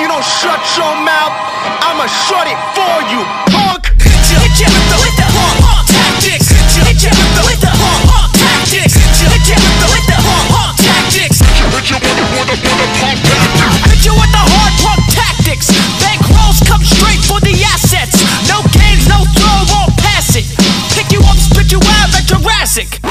you don't shut your mouth, I'ma shut it for you, punk. Hit you, hit you with the punk, punk tactics. Hit you, hit you with the punk, punk tactics. Hit you, hit you with the punk, punk tactics. Hit you with the with the with the punk tactics. Hit you with the hard punk tactics. Bankrolls come straight for the assets. No games, no throw won't pass it. Pick you up, spit you out like Jurassic.